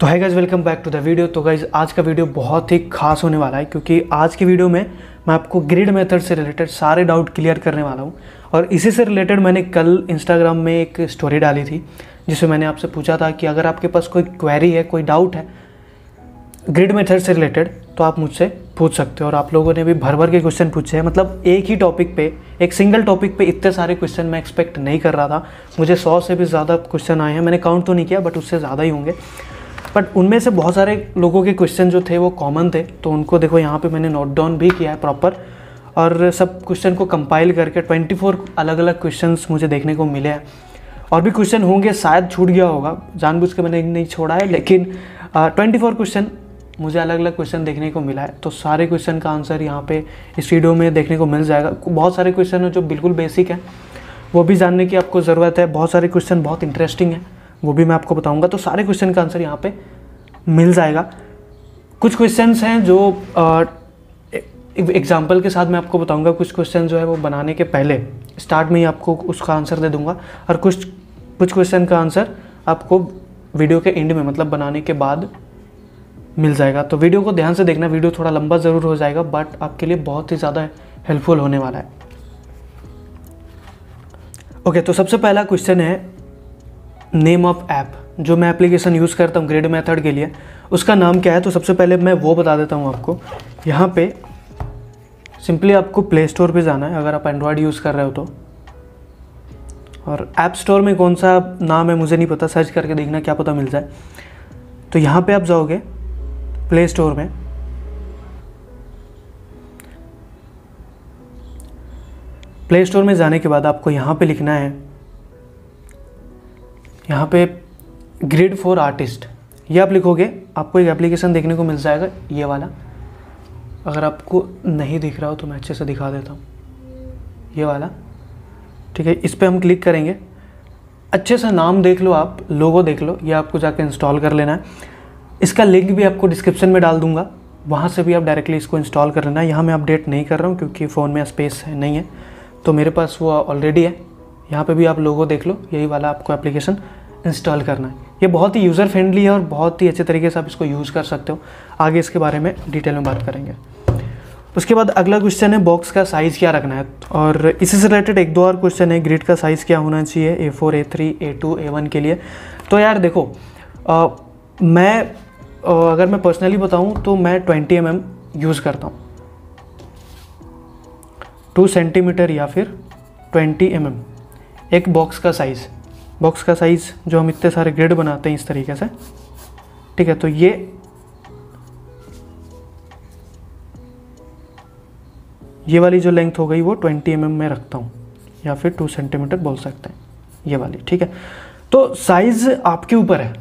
तो है guys welcome back to the video तो गाइज़ आज का वीडियो बहुत ही खास होने वाला है, क्योंकि आज की वीडियो में मैं आपको ग्रिड मेथड से रिलेटेड सारे डाउट क्लियर करने वाला हूँ। और इसी से रिलेटेड मैंने कल इंस्टाग्राम में एक स्टोरी डाली थी, जिसमें मैंने आपसे पूछा था कि अगर आपके पास कोई क्वेरी है, कोई डाउट है ग्रिड मेथड से रिलेटेड तो आप मुझसे पूछ सकते हो। और आप लोगों ने भी भर भर के क्वेश्चन पूछे हैं। मतलब एक ही टॉपिक पे, एक सिंगल टॉपिक पे इतने सारे क्वेश्चन मैं एक्सपेक्ट नहीं कर रहा था। मुझे सौ से भी ज़्यादा क्वेश्चन आए हैं। मैंने काउंट तो नहीं किया बट उससे ज़्यादा ही होंगे। बट उनमें से बहुत सारे लोगों के क्वेश्चन जो थे वो कॉमन थे तो उनको देखो यहाँ पे मैंने नोट डाउन भी किया है प्रॉपर और सब क्वेश्चन को कंपाइल करके 24 अलग अलग क्वेश्चन मुझे देखने को मिले हैं। और भी क्वेश्चन होंगे, शायद छूट गया होगा जानबूझ के मैंने नहीं छोड़ा है, लेकिन ट्वेंटी फोर क्वेश्चन मुझे अलग अलग क्वेश्चन देखने को मिला है। तो सारे क्वेश्चन का आंसर यहाँ पे इस वीडियो में देखने को मिल जाएगा। बहुत सारे क्वेश्चन हैं जो बिल्कुल बेसिक हैं। वो भी जानने की आपको ज़रूरत है। बहुत सारे क्वेश्चन बहुत इंटरेस्टिंग है। वो भी मैं आपको बताऊँगा। तो सारे क्वेश्चन का आंसर यहाँ पे मिल जाएगा। कुछ क्वेश्चन हैं जो एग्ज़ाम्पल के साथ मैं आपको बताऊँगा। कुछ क्वेश्चन जो है वो बनाने के पहले। स्टार्ट में ही आपको उसका आंसर दे दूँगा। और कुछ कुछ क्वेश्चन का आंसर आपको वीडियो के एंड में मतलब बनाने के बाद मिल जाएगा। तो वीडियो को ध्यान से देखना। वीडियो थोड़ा लंबा ज़रूर हो जाएगा बट आपके लिए बहुत ही ज़्यादा हेल्पफुल होने वाला है। ओके okay, तो सबसे पहला क्वेश्चन है नेम ऑफ़ ऐप जो मैं एप्लीकेशन यूज़ करता हूँ ग्रेड मेथड के लिए, उसका नाम क्या है? तो सबसे पहले मैं वो बता देता हूँ आपको। यहाँ पे सिंपली आपको प्ले स्टोर पे जाना है, अगर आप एंड्रॉयड यूज़ कर रहे हो तो। और ऐप स्टोर में कौन सा नाम है, मुझे नहीं पता सर्च करके देखना क्या पता मिल जाए। तो यहाँ पे आप जाओगे प्ले स्टोर में। प्ले स्टोर में जाने के बाद आपको यहाँ पे लिखना है यहाँ पे ग्रिड फॉर आर्टिस्ट ये आप लिखोगे, आपको एक एप्लीकेशन देखने को मिल जाएगा, ये वाला। अगर आपको नहीं दिख रहा हो तो मैं अच्छे से दिखा देता हूँ। ये वाला। ठीक है, इस पर हम क्लिक करेंगे। अच्छे से नाम देख लो आप लोगो देख लो, ये आपको जाकर इंस्टॉल कर लेना है। इसका लिंक भी आपको डिस्क्रिप्शन में डाल दूँगा। वहाँ से भी आप डायरेक्टली इसको इंस्टॉल कर लेना। है यहाँ मैं अपडेट नहीं कर रहा हूँ, क्योंकि फ़ोन में स्पेस है, नहीं है। तो मेरे पास वो ऑलरेडी है। यहाँ पे भी आप लोगो देख लो, यही वाला आपको एप्लीकेशन इंस्टॉल करना है। ये बहुत ही यूज़र फ्रेंडली है और बहुत ही अच्छे तरीके से आप इसको यूज़ कर सकते हो। आगे इसके बारे में डिटेल में बात करेंगे। उसके बाद अगला क्वेश्चन है बॉक्स का साइज़ क्या रखना है? और इसी से रिलेटेड एक दो और क्वेश्चन है ग्रिड का साइज़ क्या होना चाहिए? A four A three A two A one के लिए। तो यार देखो आ, मैं आ, अगर मैं पर्सनली बताऊँ तो मैं ट्वेंटी एम एम यूज़ करता हूँ। टू सेंटीमीटर या फिर ट्वेंटी एम एम एक बॉक्स का साइज़ बॉक्स का साइज़ जो हम इतने सारे ग्रिड बनाते हैं इस तरीके से। ठीक है तो ये ये वाली जो लेंथ हो गई वो 20 एम mm में रखता हूँ, या फिर 2 सेंटीमीटर बोल सकते हैं, ये वाली, ठीक है। तो साइज़ आपके ऊपर है।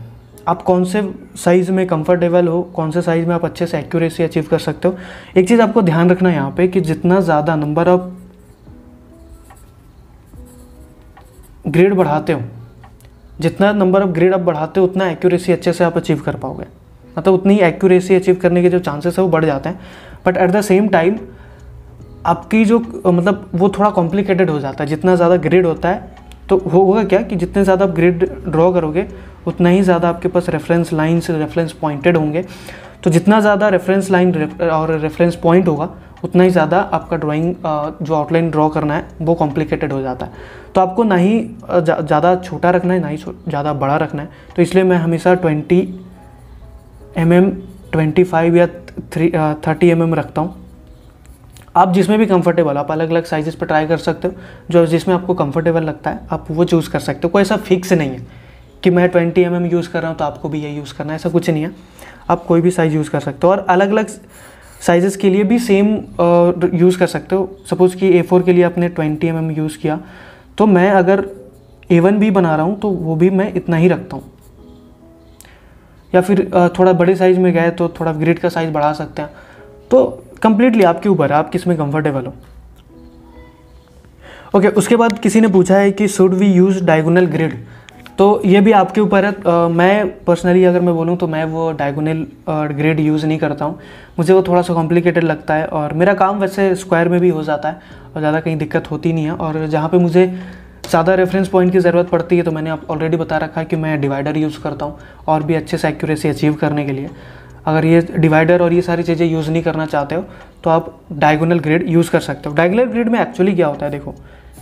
आप कौन से साइज़ में कंफर्टेबल हो, कौन से साइज़ में आप अच्छे से एक्यूरेसी अचीव कर सकते हो। एक चीज़ आपको ध्यान रखना है यहाँ पे कि जितना ज़्यादा नंबर ऑफ़ ग्रेड बढ़ाते हो जितना नंबर ऑफ़ ग्रेड आप बढ़ाते हो, उतना एक्यूरेसी अच्छे से आप अचीव कर पाओगे। मतलब उतनी एक्यूरेसी अचीव करने के जो चांसेस है, वो बढ़ जाते हैं। But at the same time आपकी जो मतलब वो थोड़ा कॉम्प्लिकेटेड हो जाता है। जितना ज़्यादा ग्रिड होता है तो होगा क्या कि जितने ज़्यादा आप ग्रिड ड्रॉ करोगे, उतना ही ज़्यादा आपके पास रेफरेंस लाइन्स रेफरेंस पॉइंटेड होंगे। तो जितना ज़्यादा रेफरेंस लाइन और रेफरेंस पॉइंट होगा उतना ही ज़्यादा आपका ड्राइंग जो आउटलाइन ड्रॉ करना है, वो कॉम्प्लिकेटेड हो जाता है। तो आपको ना ही ज़्यादा छोटा रखना है, ना ही ज़्यादा बड़ा रखना है। तो इसलिए मैं हमेशा twenty M M twenty five या थ्री थर्टी एम एम रखता हूँ। आप जिसमें भी कंफर्टेबल आप अलग अलग साइजेस पर ट्राई कर सकते हो। जो, जिसमें आपको कंफर्टेबल लगता है, आप वो चूज़ कर सकते हो। कोई ऐसा फिक्स नहीं है कि मैं ट्वेंटी एम यूज़ कर रहा हूँ तो आपको भी ये यूज़ करना है। ऐसा कुछ नहीं है। आप कोई भी साइज़ यूज़ कर सकते हो। और अलग अलग साइजेस के लिए भी सेम यूज़ कर सकते हो। सपोज़ कि ए फोर के लिए आपने ट्वेंटी एम mm यूज़ किया तो मैं अगर ए वन भी बना रहा हूँ तो वो भी मैं इतना ही रखता हूँ। या फिर थोड़ा बड़े साइज़ में गए तो थोड़ा ग्रिड का साइज़ बढ़ा सकते हैं। तो कंप्लीटली आपके ऊपर है आप किसमें कंफर्टेबल हो। ओके okay, उसके बाद किसी ने पूछा है कि should we use diagonal grid तो ये भी आपके ऊपर है। आ, मैं पर्सनली अगर मैं बोलूँ तो मैं वो डायगोनल ग्रेड यूज़ नहीं करता हूँ। मुझे वो थोड़ा सा कॉम्प्लिकेटेड लगता है और मेरा काम वैसे स्क्वायर में भी हो जाता है और ज़्यादा कहीं दिक्कत होती नहीं है और जहाँ पे मुझे ज़्यादा रेफरेंस पॉइंट की ज़रूरत पड़ती है तो मैंने आप ऑलरेडी बता रखा है कि मैं डिवाइडर यूज़ करता हूँ और भी अच्छे से एक्यूरेसी अचीव करने के लिए। अगर ये डिवाइडर और ये सारी चीज़ें यूज़ नहीं करना चाहते हो तो आप डायगोनल ग्रिड यूज़ कर सकते हो। डायगोनल ग्रिड में एक्चुअली क्या होता है? देखो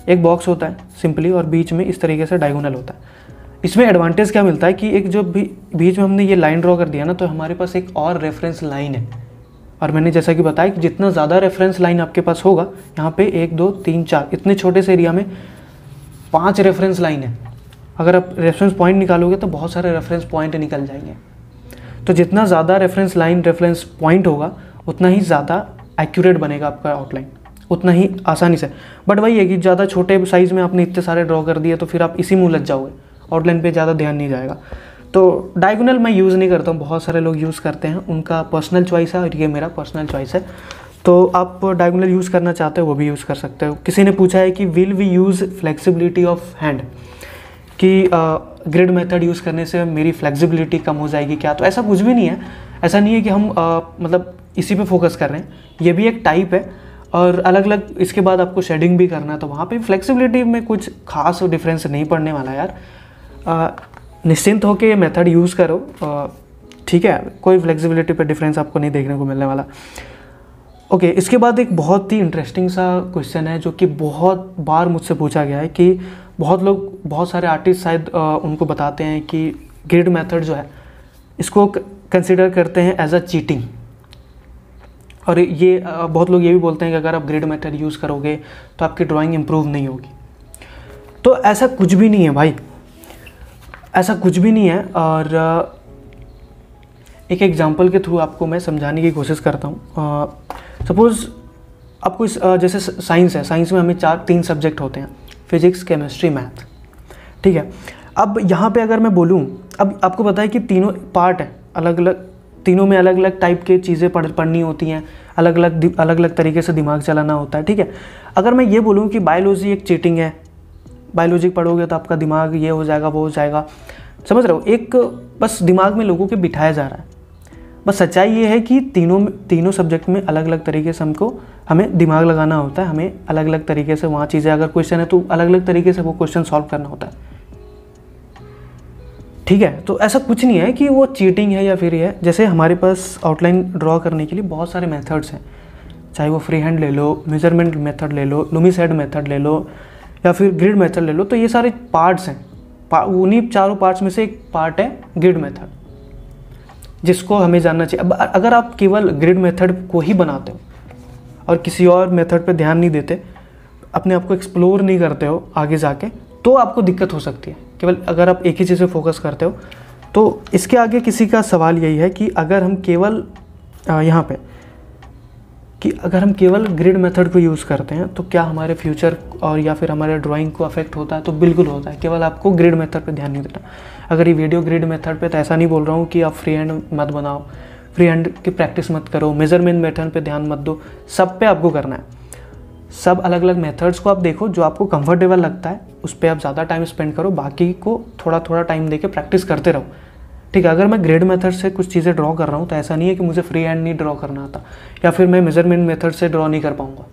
एक बॉक्स होता है सिंपली और बीच में इस तरीके से डायगोनल होता है। इसमें एडवांटेज क्या मिलता है कि एक जब भी, बीच में हमने ये लाइन ड्रॉ कर दिया ना तो हमारे पास एक और रेफरेंस लाइन है। और मैंने जैसा कि बताया कि जितना ज़्यादा रेफरेंस लाइन आपके पास होगा, यहाँ पे एक, दो, तीन, चार, इतने छोटे से एरिया में पाँच रेफरेंस लाइन है। अगर आप रेफरेंस पॉइंट निकालोगे तो बहुत सारे रेफरेंस पॉइंट निकल जाएँगे। तो जितना ज़्यादा रेफरेंस लाइन रेफरेंस पॉइंट होगा, उतना ही ज़्यादा एक्यूरेट बनेगा आपका आउटलाइन उतना ही आसानी से। बट वही है कि ज़्यादा छोटे साइज़ में आपने इतने सारे ड्रॉ कर दिए तो फिर आप इसी में उलझ जाओगे। आउटलाइन पे ज़्यादा ध्यान नहीं जाएगा। तो डायगोनल मैं यूज़ नहीं करता हूँ बहुत सारे लोग यूज़ करते हैं उनका पर्सनल चॉइस है और ये मेरा पर्सनल चॉइस है। तो आप डायगोनल यूज़ करना चाहते हो वो भी यूज़ कर सकते हो। किसी ने पूछा है कि will we use flexibility of hand कि ग्रिड मेथड यूज़ करने से मेरी फ्लेक्सिबिलिटी कम हो जाएगी क्या? तो ऐसा कुछ भी नहीं है। ऐसा नहीं है कि हम आ, मतलब इसी पे फोकस कर रहे हैं। ये भी एक टाइप है और अलग अलग इसके बाद आपको शेडिंग भी करना है तो वहाँ पे फ्लेक्सिबिलिटी में कुछ खास डिफरेंस नहीं पड़ने वाला यार। निश्चिंत होकर ये मेथड यूज़ करो। ठीक है? कोई फ्लेक्सिबिलिटी पे डिफरेंस आपको नहीं देखने को मिलने वाला। ओके okay, इसके बाद एक बहुत ही इंटरेस्टिंग सा क्वेश्चन है जो कि बहुत बार मुझसे पूछा गया है कि बहुत लोग बहुत सारे आर्टिस्ट शायद उनको बताते हैं कि ग्रिड मेथड जो है इसको कंसिडर करते हैं एज अ चीटिंग और ये बहुत लोग ये भी बोलते हैं कि अगर आप ग्रिड मेथड यूज़ करोगे तो आपकी ड्राइंग इम्प्रूव नहीं होगी। तो ऐसा कुछ भी नहीं है भाई। ऐसा कुछ भी नहीं है और एक एग्जांपल के थ्रू आपको मैं समझाने की कोशिश करता हूँ। सपोज़ आपको इस जैसे साइंस है साइंस में हमें चार, तीन सब्जेक्ट होते हैं फिजिक्स केमिस्ट्री मैथ ठीक है? अब यहाँ पे अगर मैं बोलूँ, अब आपको पता है कि तीनों पार्ट हैं अलग अलग तीनों में अलग अलग टाइप के चीज़ें पढ़, पढ़नी होती हैं अलग अलग अलग अलग तरीके से दिमाग चलाना होता है, ठीक है? अगर मैं ये बोलूँ कि बायोलॉजी एक चीटिंग है बायोलॉजी पढ़ोगे तो आपका दिमाग ये हो जाएगा, वो हो जाएगा। समझ रहे हो? एक बस दिमाग में लोगों के बिठाया जा रहा है। बस सच्चाई ये है कि तीनों तीनों सब्जेक्ट में अलग अलग तरीके से हमको, हमें दिमाग लगाना होता है, हमें अलग अलग तरीके से वहाँ चीज़ें, अगर क्वेश्चन है तो अलग अलग तरीके से वो क्वेश्चन सॉल्व करना होता है। ठीक है? तो ऐसा कुछ नहीं है कि वो चीटिंग है या फिर ये है। जैसे हमारे पास आउटलाइन ड्रॉ करने के लिए बहुत सारे मेथड्स हैं। चाहे वो फ्री हैंड ले लो मेज़रमेंट मेथड ले लो लुमिसेड मेथड ले लो या फिर ग्रिड मेथड ले लो तो ये सारे पार्ट्स हैं। उन्हीं चारों पार्ट्स में से एक पार्ट है ग्रिड मेथड जिसको हमें जानना चाहिए। अब अगर आप केवल ग्रिड मेथड को ही बनाते हो और किसी और मेथड पे ध्यान नहीं देते, अपने आप को एक्सप्लोर नहीं करते हो आगे जाके तो आपको दिक्कत हो सकती है। केवल अगर आप एक ही चीज़ पे फोकस करते हो तो इसके आगे किसी का सवाल यही है कि अगर हम केवल यहाँ पे कि अगर हम केवल ग्रिड मेथड को यूज़ करते हैं तो क्या हमारे फ्यूचर और या फिर हमारे ड्राइंग को अफेक्ट होता है? तो बिल्कुल होता है। केवल आपको ग्रिड मेथड पे ध्यान नहीं देना। अगर ये वीडियो ग्रिड मेथड पे तो ऐसा नहीं बोल रहा हूँ कि आप फ्री हैंड मत बनाओ। फ्री हैंड की प्रैक्टिस मत करो। मेज़रमेंट मेथड पे ध्यान मत दो। सब पे आपको करना है। सब अलग अलग मेथड्स को आप देखो, जो आपको कंफर्टेबल लगता है, उस पर आप ज़्यादा टाइम स्पेंड करो। बाकी को थोड़ा थोड़ा टाइम दे प्रैक्टिस करते रहो। ठीक है, अगर मैं ग्रेड मेथड से कुछ चीज़ें ड्रॉ कर रहा हूँ तो ऐसा नहीं है कि मुझे फ्री हैंड नहीं ड्रॉ करना आता, या फिर मैं मेज़रमेंट मेथड से ड्रॉ नहीं कर पाऊँगा।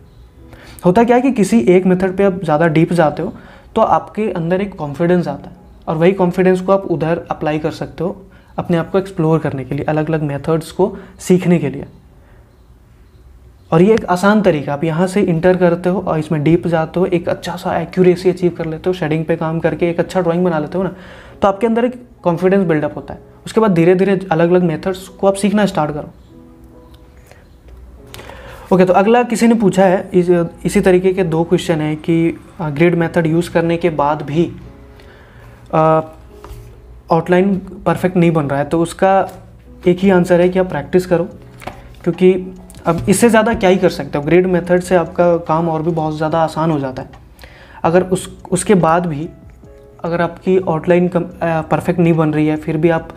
होता क्या है कि किसी एक मेथड पे आप ज़्यादा डीप जाते हो तो आपके अंदर एक कॉन्फिडेंस आता है, और वही कॉन्फिडेंस को आप उधर अप्लाई कर सकते हो अपने आप को एक्सप्लोर करने के लिए अलग अलग मेथड्स को सीखने के लिए। और ये एक आसान तरीका, आप यहाँ से इंटर करते हो और इसमें डीप जाते हो, एक अच्छा सा एक्यूरेसी अचीव कर लेते हो शेडिंग पे काम करके एक अच्छा ड्राइंग बना लेते हो ना तो आपके अंदर एक कॉन्फिडेंस बिल्डअप होता है। उसके बाद धीरे धीरे अलग अलग मेथड्स को आप सीखना स्टार्ट करो। ओके okay, तो अगला किसी ने पूछा है इस, इसी तरीके के दो क्वेश्चन हैं कि ग्रेड मेथड यूज़ करने के बाद भी आउटलाइन परफेक्ट नहीं बन रहा है। तो उसका एक ही आंसर है कि आप प्रैक्टिस करो क्योंकि अब इससे ज़्यादा क्या ही कर सकते हो? ग्रेड मेथड से आपका काम और भी बहुत ज़्यादा आसान हो जाता है। अगर उस उसके बाद भी अगर आपकी आउटलाइन कम परफेक्ट नहीं बन रही है फिर भी आप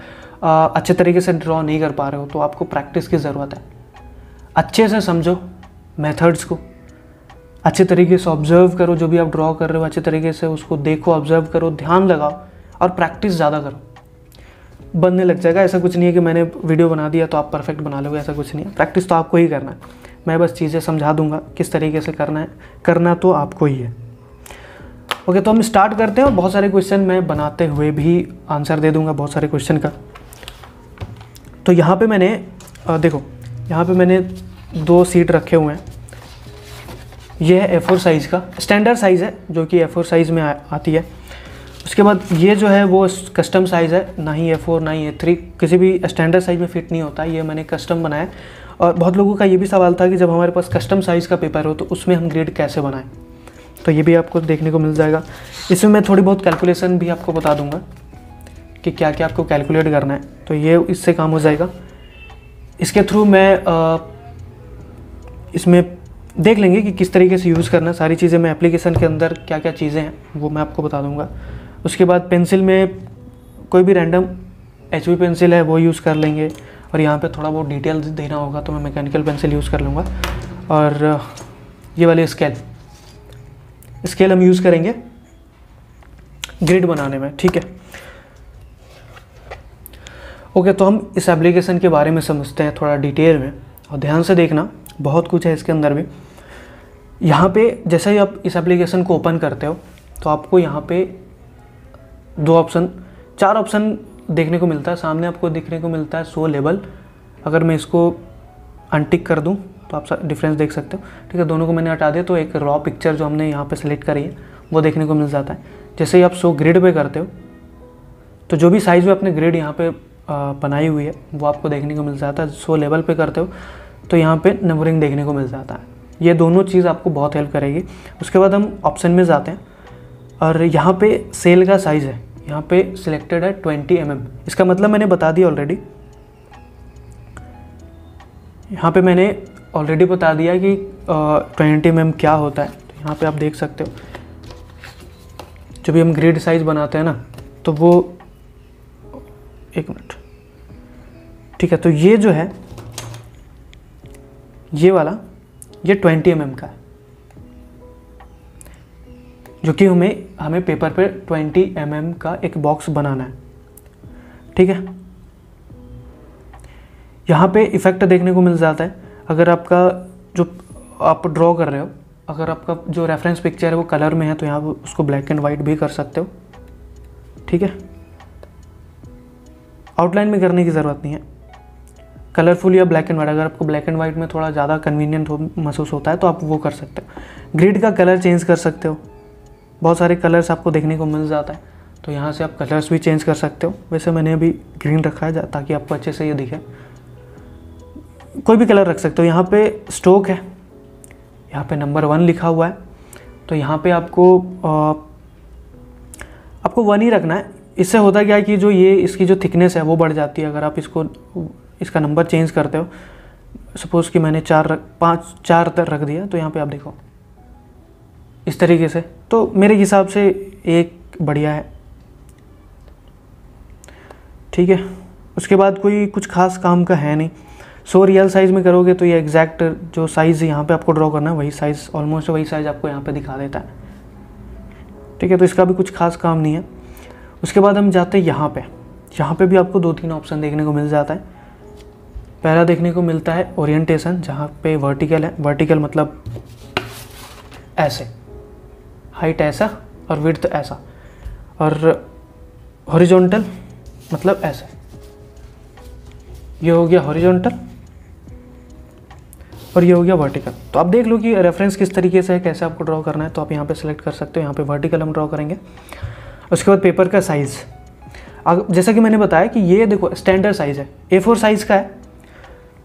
आ, अच्छे तरीके से ड्रॉ नहीं कर पा रहे हो तो आपको प्रैक्टिस की ज़रूरत है। अच्छे से समझो मेथड्स को। अच्छे तरीके से ऑब्ज़र्व करो जो भी आप ड्रॉ कर रहे हो अच्छे तरीके से उसको देखो ऑब्ज़र्व करो ध्यान लगाओ और प्रैक्टिस ज़्यादा करो। बनने लग जाएगा ऐसा कुछ नहीं है कि मैंने वीडियो बना दिया तो आप परफेक्ट बना लोगे ऐसा कुछ नहीं है। प्रैक्टिस तो आपको ही करना है। मैं बस चीज़ें समझा दूँगा किस तरीके से करना है। करना तो आपको ही है। ओके तो हम स्टार्ट करते हैं और बहुत सारे क्वेश्चन मैं बनाते हुए भी आंसर दे दूँगा बहुत सारे क्वेश्चन का। तो यहाँ पे मैंने आ, देखो यहाँ पे मैंने दो सीट रखे हुए हैं। ये है ए फोर साइज़ का। स्टैंडर्ड साइज़ है जो कि ए फोर साइज़ में आ, आती है। उसके बाद ये जो है वो कस्टम साइज़ है ना ही ए फोर ना ही ए थ्री किसी भी स्टैंडर्ड साइज़ में फिट नहीं होता ये मैंने कस्टम बनाया और बहुत लोगों का ये भी सवाल था कि जब हमारे पास कस्टम साइज़ का पेपर हो तो उसमें हम ग्रेड कैसे बनाएँ? तो ये भी आपको देखने को मिल जाएगा। इसमें मैं थोड़ी बहुत कैलकुलेशन भी आपको बता दूँगा कि क्या क्या आपको कैलकुलेट करना है। तो ये इससे काम हो जाएगा। इसके थ्रू मैं इसमें देख लेंगे कि किस तरीके से यूज़ करना सारी चीज़ें मैं एप्लीकेशन के अंदर क्या क्या चीज़ें हैं, वो मैं आपको बता दूँगा। उसके बाद पेंसिल में कोई भी रैंडम एच पेंसिल है, वो यूज़ कर लेंगे। और यहाँ पे थोड़ा बहुत डिटेल देना होगा तो मैं मैकेनिकल पेंसिल यूज़ कर लूँगा। और ये वाले स्केल स्केल हम यूज़ करेंगे। ग्रिड बनाने में, ठीक है। ओके तो हम इस एप्लीकेशन के बारे में समझते हैं थोड़ा डिटेल में। और ध्यान से देखना, बहुत कुछ है इसके अंदर भी। यहाँ पे जैसे ही आप इस एप्लीकेशन को ओपन करते हो तो आपको यहाँ पे दो ऑप्शन, चार ऑप्शन देखने को मिलता है। सामने आपको देखने को मिलता है सो लेबल अगर मैं इसको अनटिक कर दूँ तो आप डिफरेंस देख सकते हो। ठीक है, दोनों को मैंने हटा दिया तो एक रॉ पिक्चर जो हमने यहाँ पे सेलेक्ट करी है, वो देखने को मिल जाता है। जैसे ही आप सो ग्रिड पे करते हो तो जो भी साइज़ में अपने ग्रिड यहाँ पे बनाई हुई है, वो आपको देखने को मिल जाता है। सो लेवल पे करते हो तो यहाँ पे नंबरिंग देखने को मिल जाता है। ये दोनों चीज़ आपको बहुत हेल्प करेगी। उसके बाद हम ऑप्शन में जाते हैं, और यहाँ पे सेल का साइज़ है। यहाँ पे सिलेक्टेड है 20 एम mm. इसका मतलब मैंने बता दिया ऑलरेडी यहाँ पे मैंने ऑलरेडी बता दिया कि ट्वेंटी एम क्या होता है। तो यहाँ पे आप देख सकते हो। जब भी हम ग्रिड साइज़ बनाते हैं ना तो वो, एक मिनट। ठीक है तो ये जो है, ये वाला, ये ट्वेंटी एम का है। जो कि हमें हमें पेपर पे ट्वेंटी एम का एक बॉक्स बनाना है। ठीक है? यहाँ पे इफ़ेक्ट देखने को मिल जाता है। अगर आपका जो आप ड्रॉ कर रहे हो, अगर आपका जो रेफरेंस पिक्चर है वो कलर में है तो यहाँ उसको ब्लैक एंड वाइट भी कर सकते हो। ठीक है? आउटलाइन में करने की ज़रूरत नहीं है। कलरफुल या ब्लैक एंड वाइट अगर आपको ब्लैक एंड वाइट में थोड़ा ज़्यादा कन्वीनियंट हो, महसूस होता है तो आप वो कर सकते हो। ग्रिड का कलर चेंज कर सकते हो। बहुत सारे कलर्स आपको देखने को मिल जाता है। तो यहाँ से आप कलर्स भी चेंज कर सकते हो। वैसे मैंने अभी ग्रीन रखा है, ताकि आपको अच्छे से ये दिखे। कोई भी कलर रख सकते हो। यहाँ पे स्टोक है। यहाँ पे नंबर वन लिखा हुआ है। तो यहाँ पे आपको आ, आपको वन ही रखना है। इससे होता क्या है कि जो ये इसकी जो थिकनेस है वो बढ़ जाती है। अगर आप इसको इसका नंबर चेंज करते हो सपोज़ कि मैंने चार रख पाँच चार तक रख दिया तो यहाँ पे आप देखो। इस तरीके से। तो मेरे हिसाब से एक बढ़िया है। ठीक है? उसके बाद कोई कुछ खास काम का है नहीं। सो रियल साइज़ में करोगे तो ये एग्जैक्ट जो साइज़ यहाँ पे आपको ड्रॉ करना है, वही साइज़ ऑलमोस्ट वही साइज़ आपको यहाँ पे दिखा देता है। ठीक है तो इसका भी कुछ खास काम नहीं है। उसके बाद हम जाते हैं यहाँ पे। यहाँ पे भी आपको दो तीन ऑप्शन देखने को मिल जाता है। पहला देखने को मिलता है ओरिएंटेशन जहाँ पे वर्टिकल है। वर्टिकल मतलब ऐसे। हाइट ऐसा और विड्थ ऐसा। और हॉरिजॉन्टल मतलब ऐसे। ये हो गया हॉरिजॉन्टल और ये हो गया वर्टिकल तो आप देख लो कि रेफरेंस किस तरीके से है, कैसे आपको ड्रॉ करना है तो आप यहाँ पे सेलेक्ट कर सकते हो, यहाँ पे वर्टिकल हम ड्रॉ करेंगे। उसके बाद पेपर का साइज़ जैसा कि मैंने बताया कि ये देखो स्टैंडर्ड साइज़ है। ए साइज़ का है।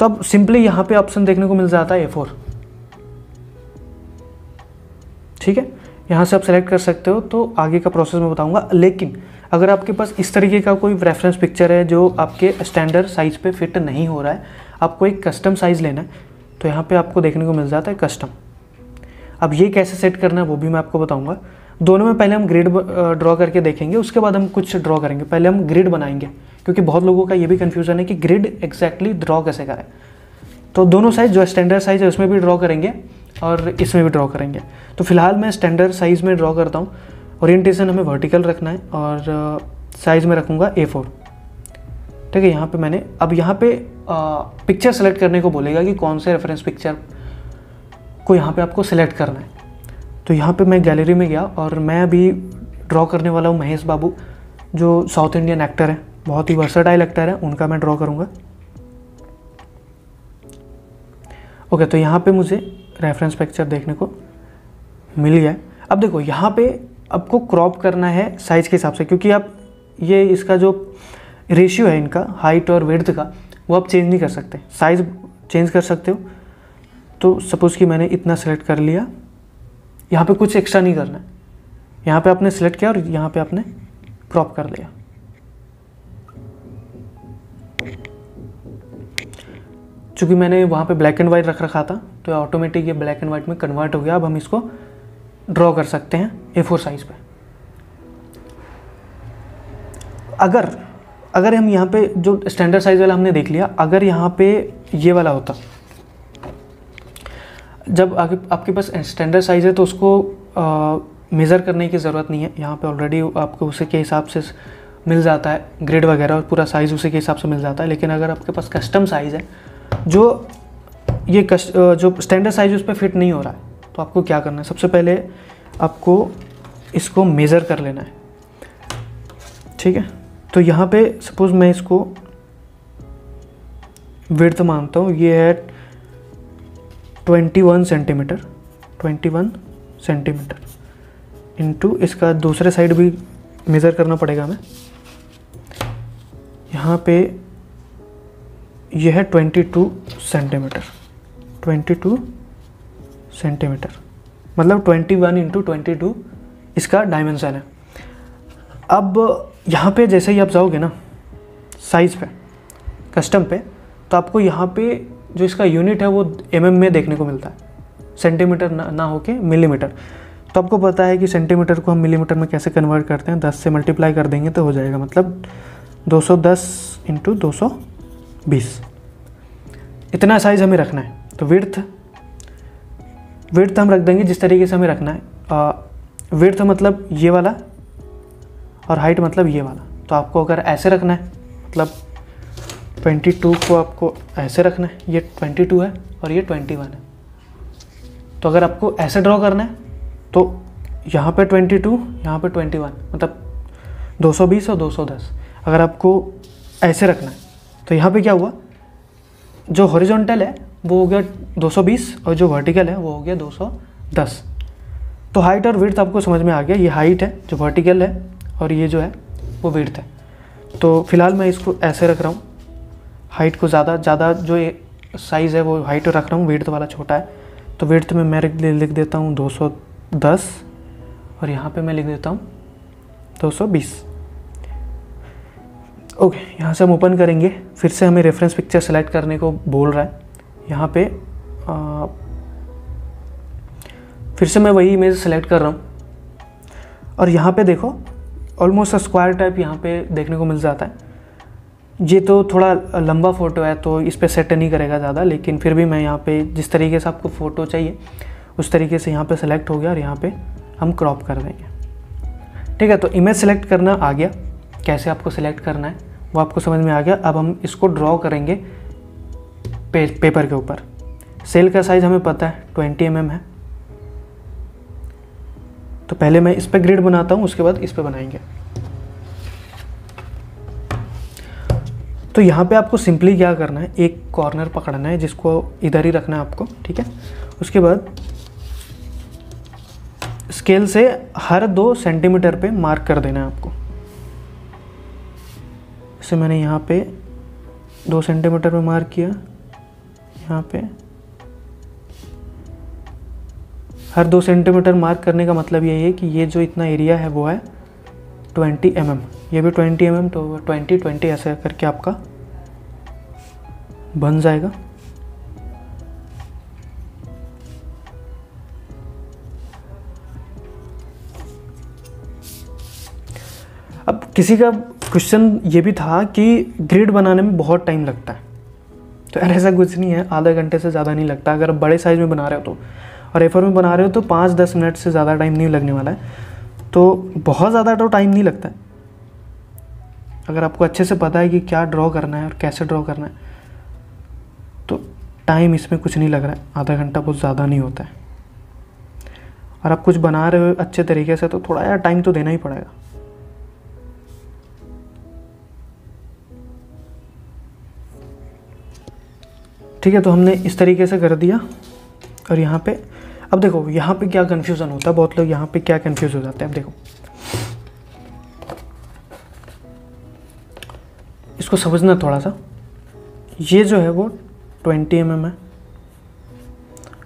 तो अब सिंपली यहाँ पे ऑप्शन देखने को मिल जाता है ए ठीक है? यहाँ से आप सेलेक्ट कर सकते हो तो आगे का प्रोसेस मैं बताऊँगा। लेकिन, अगर आपके पास इस तरीके का कोई रेफरेंस पिक्चर है जो आपके स्टैंडर्ड साइज़ पे फिट नहीं हो रहा है, आपको एक कस्टम साइज़ लेना है तो यहाँ पे आपको देखने को मिल जाता है कस्टम अब ये कैसे सेट करना है वो भी मैं आपको बताऊँगा। दोनों में पहले हम ग्रिड ड्रॉ करके देखेंगे, उसके बाद हम कुछ ड्रॉ करेंगे। पहले हम ग्रिड बनाएँगे, क्योंकि बहुत लोगों का ये भी कन्फ्यूज़न है कि ग्रिड एग्जैक्टली ड्रॉ कैसे करें। तो दोनों साइज़ जो स्टैंडर्ड साइज़ है, उसमें भी ड्रॉ करेंगे और इसमें भी ड्रॉ करेंगे। तो फ़िलहाल मैं स्टैंडर्ड साइज़ में ड्रॉ करता हूँ। ओरिएंटेशन हमें वर्टिकल रखना है और साइज़ में रखूँगा ए फोर ठीक है, यहाँ पे मैंने, अब यहाँ पे पिक्चर सेलेक्ट करने को बोलेगा कि कौन से रेफरेंस पिक्चर को यहाँ पे आपको सेलेक्ट करना है। तो यहाँ पे मैं गैलरी में गया और मैं अभी ड्रॉ करने वाला हूँ महेश बाबू, जो साउथ इंडियन एक्टर हैं। बहुत ही वर्सटाइल एक्टर है, उनका मैं ड्रॉ करूँगा। ओके तो यहाँ पे मुझे रेफरेंस पिक्चर देखने को मिल गया अब देखो, यहाँ पे आपको क्रॉप करना है साइज़ के हिसाब से, क्योंकि आप ये, इसका जो रेशियो है इनका हाइट और वेड्थ का, वो आप चेंज नहीं कर सकते। साइज़ चेंज कर सकते हो। तो सपोज़ कि मैंने इतना सेलेक्ट कर लिया, यहाँ पे कुछ एक्स्ट्रा नहीं करना है। यहाँ पे आपने सेलेक्ट किया और यहाँ पे आपने क्रॉप कर दिया चूँकि मैंने वहाँ पे ब्लैक एंड वाइट रख रखा था तो ऑटोमेटिक ये ब्लैक एंड वाइट में कन्वर्ट हो गया। अब हम इसको ड्रॉ कर सकते हैं ए फोर साइज़ पर अगर अगर हम यहाँ पे जो स्टैंडर्ड साइज़ वाला हमने देख लिया, अगर यहाँ पे ये वाला होता, जब आगे आपके पास स्टैंडर्ड साइज़ है तो उसको मेज़र करने की ज़रूरत नहीं है। यहाँ पे ऑलरेडी आपको उसी के हिसाब से मिल जाता है ग्रेड वगैरह और पूरा साइज़ उसी के हिसाब से मिल जाता है। लेकिन अगर आपके पास कस्टम साइज़ है, जो ये कस्ट जो स्टैंडर्ड साइज़ उस पर फिट नहीं हो रहा है तो आपको क्या करना है? सबसे पहले आपको इसको मेज़र कर लेना है। ठीक है? तो यहाँ पे सपोज़ मैं इसको विर्थ मानता हूँ, ये है twenty one centimetre twenty one centimetre into इसका दूसरे साइड भी मेज़र करना पड़ेगा हमें। यहाँ पे यह है twenty two centimetre twenty two centimetre मतलब twenty one into twenty two इसका डायमेंशन है। अब यहाँ पे जैसे ही आप जाओगे ना साइज़ पे कस्टम पे तो आपको यहाँ पे जो इसका यूनिट है वो एम mm में देखने को मिलता है। सेंटीमीटर ना, ना हो के मिलीमीटर तो आपको पता है कि सेंटीमीटर को हम मिलीमीटर में कैसे कन्वर्ट करते हैं? 10 से मल्टीप्लाई कर देंगे तो हो जाएगा मतलब 210 सौ दस इंटू दो इतना साइज़ हमें रखना है। तो विर्थ विर्थ हम रख देंगे जिस तरीके से हमें रखना है। विर्थ मतलब ये वाला और हाइट मतलब ये वाला। तो आपको अगर ऐसे रखना है मतलब 22 को आपको ऐसे रखना है, ये 22 है और ये 21 है। तो अगर आपको ऐसे ड्रॉ करना है तो यहाँ पे 22 यहाँ पे 21 मतलब 220 और 210 अगर आपको ऐसे रखना है तो यहाँ पे क्या हुआ? जो हॉरिजॉन्टल है, वो हो गया 220 और जो वर्टिकल है, वो हो गया 210 तो हाइट और विर्थ आपको समझ में आ गया, ये हाइट है, जो वर्टिकल है और ये जो है वो विर्थ है। तो फ़िलहाल मैं इसको ऐसे रख रहा हूँ। हाइट को ज़्यादा ज़्यादा जो साइज़ है वो हाइट रख रहा हूँ। विर्थ वाला छोटा है। तो विर्थ में मैं लिख देता हूँ 210 और यहाँ पे मैं लिख देता हूँ 220 ओके यहाँ से हम ओपन करेंगे। फिर से हमें रेफरेंस पिक्चर सेलेक्ट करने को बोल रहा है। यहाँ पे आ, फिर से मैं वही इमेज सेलेक्ट कर रहा हूँ। और यहाँ पे देखो ऑलमोस्ट स्क्वायर टाइप यहाँ पे देखने को मिल जाता है। ये तो थोड़ा लंबा फ़ोटो है तो इस पर सेट नहीं करेगा ज़्यादा लेकिन फिर भी मैं यहाँ पे जिस तरीके से आपको फ़ोटो चाहिए उस तरीके से यहाँ पे सेलेक्ट हो गया और यहाँ पे हम क्रॉप कर देंगे। ठीक है तो इमेज सेलेक्ट करना आ गया। कैसे आपको सेलेक्ट करना है वो आपको समझ में आ गया। अब हम इसको ड्रॉ करेंगे पे, पेपर के ऊपर। सेल का साइज़ हमें पता है ट्वेंटी एम mm है। तो पहले मैं इस पर ग्रिड बनाता हूँ, उसके बाद इस पर बनाएँगे। तो यहाँ पे आपको सिंपली क्या करना है, एक कॉर्नर पकड़ना है, जिसको इधर ही रखना है आपको, ठीक है? उसके बाद स्केल से हर दो सेंटीमीटर पे मार्क कर देना है आपको। इसे मैंने यहाँ पे दो सेंटीमीटर पे मार्क किया, यहाँ पे हर दो सेंटीमीटर मार्क करने का मतलब यही है कि ये जो इतना एरिया है वो है ट्वेंटी एम mm. ये भी ट्वेंटी एम mm, तो ट्वेंटी ट्वेंटी ऐसे करके आपका बन जाएगा। अब किसी का क्वेश्चन ये भी था कि ग्रिड बनाने में बहुत टाइम लगता है। तो ऐसा कुछ नहीं है आधा घंटे से ज़्यादा नहीं लगता। अगर बड़े साइज़ में बना रहे हो तो। और एफर में बना रहे हो तो पाँच दस मिनट से ज़्यादा टाइम नहीं लगने वाला है। तो बहुत ज़्यादा तो टाइम नहीं लगता है। अगर आपको अच्छे से पता है कि क्या ड्रॉ करना है और कैसे ड्रॉ करना है तो टाइम इसमें कुछ नहीं लग रहा है। आधा घंटा बहुत ज़्यादा नहीं होता है। और आप कुछ बना रहे हो अच्छे तरीके से तो थोड़ा यार टाइम तो देना ही पड़ेगा। ठीक है तो हमने इस तरीके से कर दिया और यहाँ पे अब देखो, यहाँ पे क्या कन्फ्यूज़न होता है, बहुत लोग यहाँ पे क्या कन्फ्यूज़ हो जाते हैं। अब देखो। इसको समझना थोड़ा सा ये जो है वो 20 एम mm है।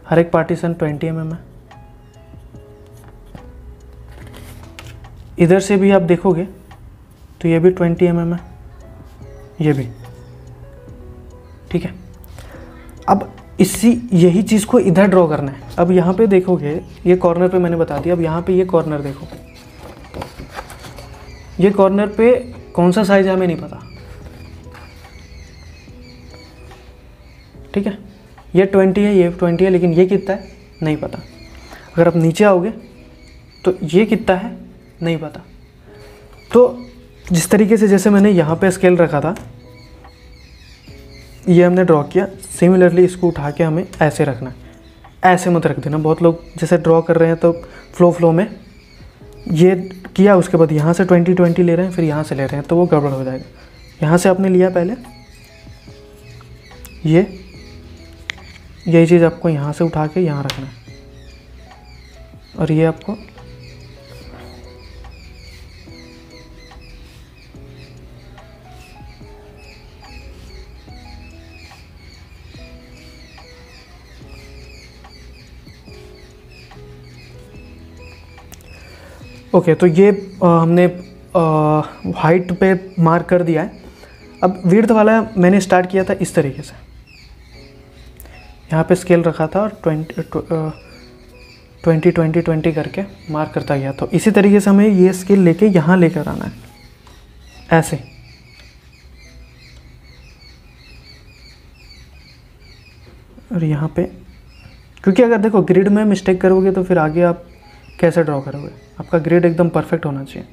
हर एक पार्टीशन 20 एम mm है। इधर से भी आप देखोगे तो ये भी 20 एम mm है। ये भी। ठीक है? अब इसी, यही चीज़ को इधर ड्रॉ करना है। अब यहाँ पे देखोगे, ये कॉर्नर पे मैंने बता दिया, अब यहाँ पे ये कॉर्नर देखो। ये कॉर्नर पे कौन सा साइज़ है हमें नहीं पता। ठीक है? ये ट्वेंटी है, ये ट्वेंटी है, लेकिन ये कितना है? नहीं पता। अगर आप नीचे आओगे तो ये कितना है? नहीं पता। तो जिस तरीके से जैसे मैंने यहाँ पे स्केल रखा था ये हमने ड्रॉ किया। सिमिलरली इसको उठा के हमें ऐसे रखना है। ऐसे मत रख देना। बहुत लोग जैसे ड्रॉ कर रहे हैं तो फ्लो फ्लो में ये किया, उसके बाद यहाँ से ट्वेंटी ट्वेंटी ले रहे हैं, फिर यहाँ से ले रहे हैं तो वो गड़बड़ हो जाएगा। यहाँ से आपने लिया पहले। ये, यही चीज़ आपको यहाँ से उठा के यहाँ रखना है। और ये आपको ओके तो ये आ, हमने हाइट पे मार्क कर दिया है। अब विर्थ वाला मैंने स्टार्ट किया था इस तरीके से। यहाँ पे स्केल रखा था और ट्वेंटी ट्वेंटी ट्वेंटी ट्वेंटी करके मार्क करता गया। तो इसी तरीके से हमें ये स्केल लेके यहाँ लेकर आना है। ऐसे। और यहाँ पे क्योंकि अगर देखो ग्रिड में मिस्टेक करोगे तो फिर आगे आप कैसे ड्रॉ करोगे? आपका ग्रेड एकदम परफेक्ट होना चाहिए।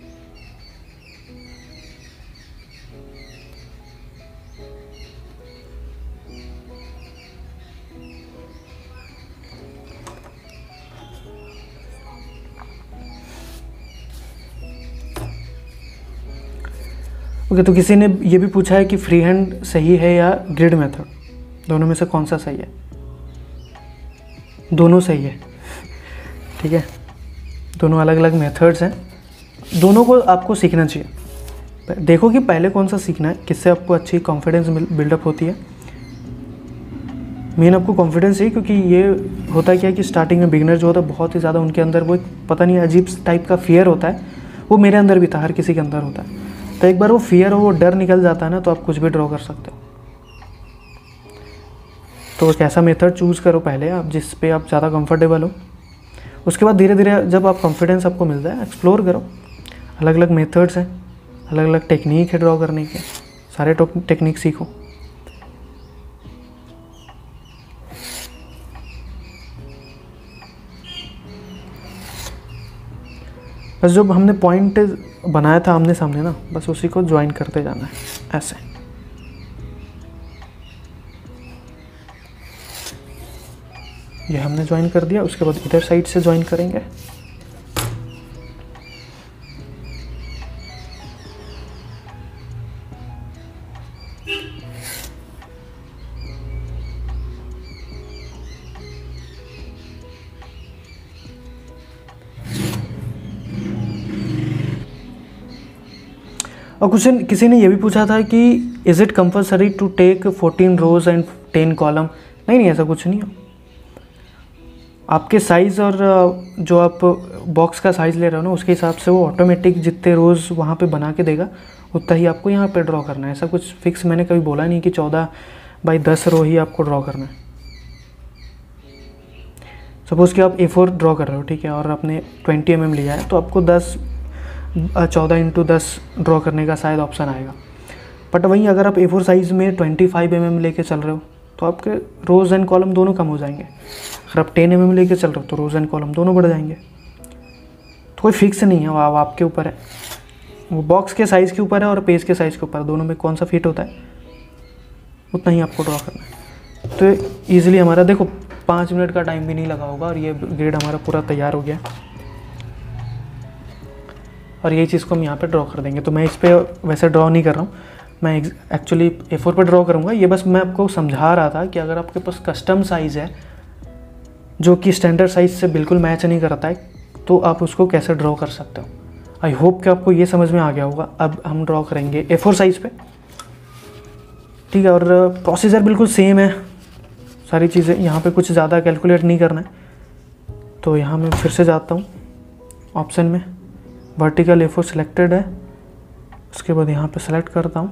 ओके okay, तो किसी ने ये भी पूछा है कि फ्री हैंड सही है या ग्रिड मेथड दोनों में से कौन सा सही है? दोनों सही है। ठीक है? दोनों अलग अलग मेथड्स हैं। दोनों को आपको सीखना चाहिए। देखो कि पहले कौन सा सीखना है, किससे आपको अच्छी कॉन्फिडेंस बिल्डअप होती है। मेन आपको कॉन्फिडेंस है क्योंकि ये होता क्या है कि स्टार्टिंग में बिगनर जो होता है, बहुत ही ज़्यादा उनके अंदर वो एक पता नहीं अजीब टाइप का फियर होता है। वो मेरे अंदर भी था, हर किसी के अंदर होता है। तो एक बार वो फियर हो वो डर निकल जाता है ना तो आप कुछ भी ड्रॉ कर सकते हो। तो एक ऐसा मेथड चूज़ करो पहले आप, जिस पे आप ज़्यादा कंफर्टेबल हो। उसके बाद धीरे धीरे जब आप कॉन्फिडेंस आपको मिलता है एक्सप्लोर करो। अलग अलग मेथड्स हैं अलग अलग टेक्निक है ड्रॉ करने के। सारे टेक्निक सीखो। बस जब हमने पॉइंट बनाया था आमने सामने ना, बस उसी को ज्वाइन करते जाना है, ऐसे। ये हमने ज्वाइन कर दिया, उसके बाद इधर साइड से ज्वाइन करेंगे। और क्वेश्चन किसी ने ये भी पूछा था कि is it compulsory to take 14 rows and 10 column नहीं नहीं, ऐसा कुछ नहीं है। आपके साइज़ और जो आप बॉक्स का साइज़ ले रहे हो ना, उसके हिसाब से वो ऑटोमेटिक जितने रोज़ वहाँ पे बना के देगा, उतना ही आपको यहाँ पे ड्रॉ करना है। ऐसा कुछ फिक्स मैंने कभी बोला नहीं कि चौदह बाई दस रो ही आपको ड्रॉ करना है। सपोज़ कि आप ए फोर ड्रॉ कर रहे हो, ठीक है, और आपने ट्वेंटी एम लिया है तो आपको दस चौदह इंटू दस ड्रॉ करने का शायद ऑप्शन आएगा। बट वहीं अगर आप ए फोर साइज़ में ट्वेंटी फाइव एम एम लेके चल रहे हो तो आपके रोज़ एंड कॉलम दोनों कम हो जाएँगे। अगर आप टेन एम एम लेके चल रहे हो तो रोज़ एंड कॉलम दोनों बढ़ जाएँगे। तो कोई फिक्स नहीं है, वो आप, आपके ऊपर है। वो बॉक्स के साइज़ के ऊपर है और पेज के साइज़ के ऊपर दोनों में कौन सा फिट होता है, उतना ही आपको ड्रॉ करना है। तो ईज़िली हमारा, देखो, पाँच मिनट का टाइम भी नहीं लगा होगा और ये ग्रेड हमारा पूरा तैयार हो गया और यही चीज़ को हम यहाँ पे ड्रॉ कर देंगे। तो मैं इस पर वैसे ड्रॉ नहीं कर रहा हूँ। मैं एक्चुअली ए फोर पर ड्रॉ करूँगा। ये बस मैं आपको समझा रहा था कि अगर आपके पास कस्टम साइज़ है जो कि स्टैंडर्ड साइज़ से बिल्कुल मैच नहीं करता है तो आप उसको कैसे ड्रॉ कर सकते हो? आई होप कि आपको ये समझ में आ गया होगा। अब हम ड्रॉ करेंगे ए फोर साइज़ पे। ठीक है, और प्रोसीजर बिल्कुल सेम है। सारी चीज़ें यहाँ पे कुछ ज़्यादा कैलकुलेट नहीं करना है। तो यहाँ मैं फिर से जाता हूँ ऑप्शन में। वर्टिकल ए फोर सिलेक्टेड है। उसके बाद यहाँ पे सेलेक्ट करता हूँ।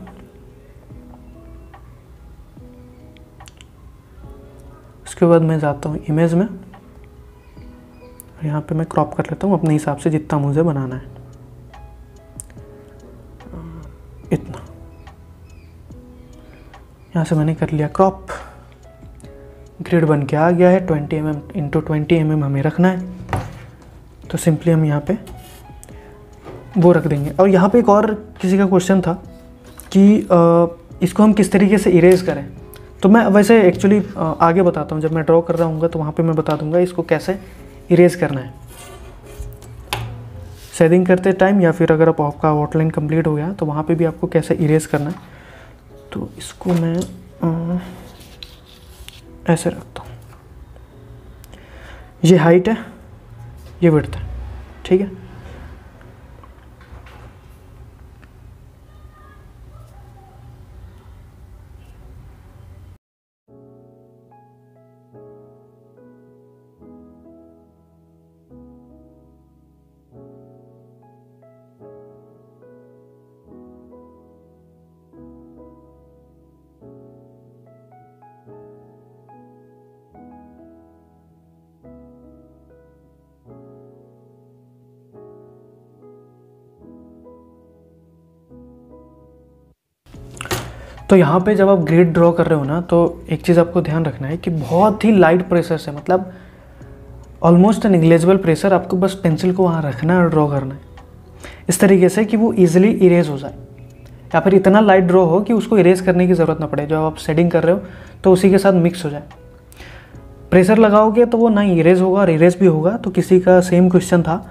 उसके बाद मैं जाता हूँ इमेज में। यहाँ पे मैं क्रॉप कर लेता हूँ अपने हिसाब से जितना मुझे बनाना है। इतना। यहाँ से मैंने कर लिया क्रॉप ग्रिड बन के आ गया है। 20 M M into twenty M M हमें रखना है। तो सिंपली हम यहाँ पे वो रख देंगे। और यहाँ पे एक और किसी का क्वेश्चन था कि इसको हम किस तरीके से इरेज करें? तो मैं वैसे एक्चुअली आगे बताता हूँ। जब मैं ड्रॉ कर रहा हूँ तो वहाँ पे मैं बता दूँगा इसको कैसे इरेज करना है। सेटिंग करते टाइम या फिर अगर आप आपका आउटलाइन कंप्लीट हो गया तो वहाँ पे भी आपको कैसे इरेज करना है। तो इसको मैं आ, ऐसे रखता हूँ। ये हाइट है ये विड्थ है ठीक है? तो यहाँ पे जब आप ग्रिड ड्रॉ कर रहे हो ना तो एक चीज़ आपको ध्यान रखना है कि बहुत ही लाइट प्रेशर से मतलब ऑलमोस्ट निगलेजिबल प्रेशर आपको बस पेंसिल को वहाँ रखना है और ड्रॉ करना है। इस तरीके से कि वो ईजिली इरेज हो जाए। या फिर इतना लाइट ड्रॉ हो कि उसको इरेज करने की ज़रूरत ना पड़े, जब आप शेडिंग कर रहे हो तो उसी के साथ मिक्स हो जाए। प्रेशर लगाओगे तो वो ना इरेज होगा और इरेज भी होगा तो किसी का सेम क्वेश्चन था